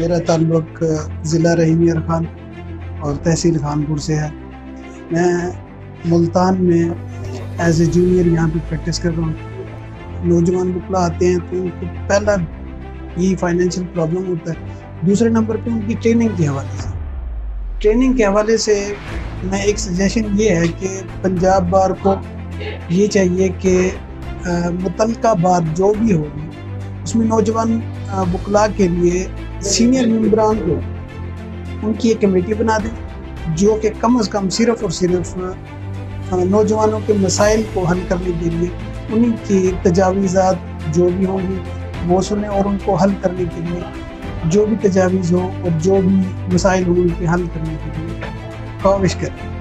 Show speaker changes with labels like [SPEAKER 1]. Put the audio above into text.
[SPEAKER 1] मेरा ताल्लुक ज़िला रहीमियर खान और तहसील खानपुर से है। मैं मुल्तान में एज ए जूनियर यहाँ पे प्रैक्टिस कर रहा हूँ। नौजवान बुकला आते हैं तो उनको पहला यही फाइनेंशियल प्रॉब्लम होता है। दूसरे नंबर पे उनकी ट्रेनिंग के हवाले से। ट्रेनिंग के हवाले से मैं एक सजेशन ये है कि पंजाब बार को ये चाहिए कि मुतलका बात जो भी होगी, उसमें नौजवान बुकला के लिए सीनियर मेम्बरान को उनकी एक कमेटी बना दें, जो कि कम अज़ कम सिर्फ़ और सिर्फ़ नौजवानों के मसाइल को हल करने के लिए, उनकी तजावीज़ात जो भी होंगी, वो सुने और उनको हल करने के लिए, जो भी तजावीज़ हो और जो भी मसाइल हो उनके हल करने के लिए काविश करें